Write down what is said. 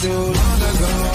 too long ago